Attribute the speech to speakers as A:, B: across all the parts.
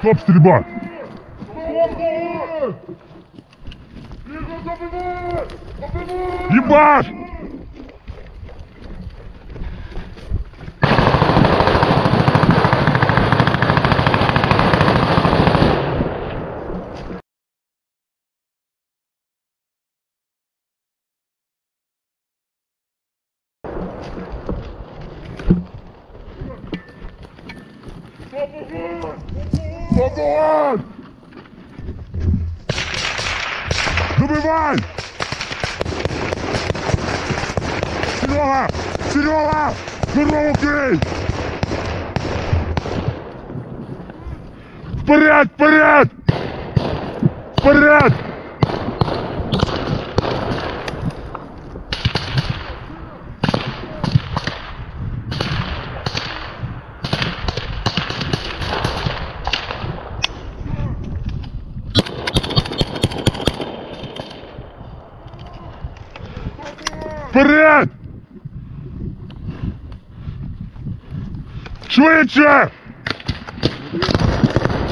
A: Стоп, стрільба! Ебаш! Вогонь! Добивай! Серега! Серега! Дорогу крий! Вперед! Вперед! Вперед! Вперед! Швидше!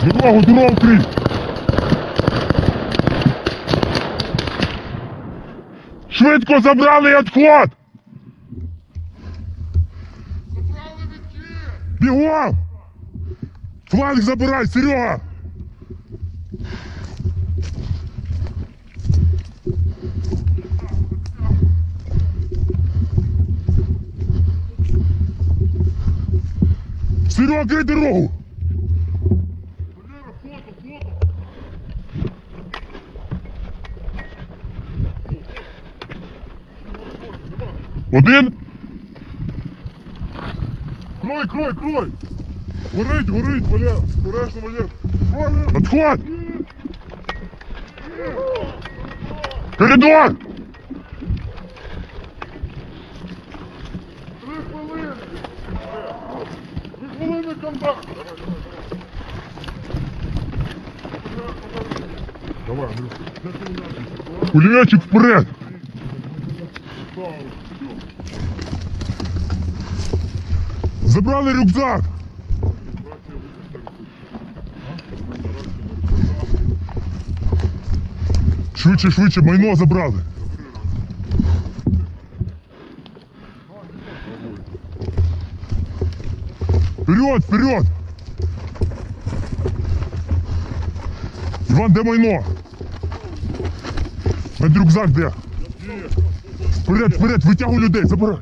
A: Дорогу, дорогу крий! Швидко забрали відход! Бігом! Фланг забирай, Серега! Серега, крий дорогу! Один?
B: Крой, крой, крой! Горить, горить, Валя! Обережно, Валя! Валя!
A: Отход! Коридор!
B: Контакт! Давай, Андрюх.
A: Пулеметчик!
B: Ставиш.
A: Забрали рюкзак! Швидше, швидше, майно забрали. Вперед, вперед! Іван, де майно? Мен рюкзак де? Вперед, вперед, витягуй людей, забирай.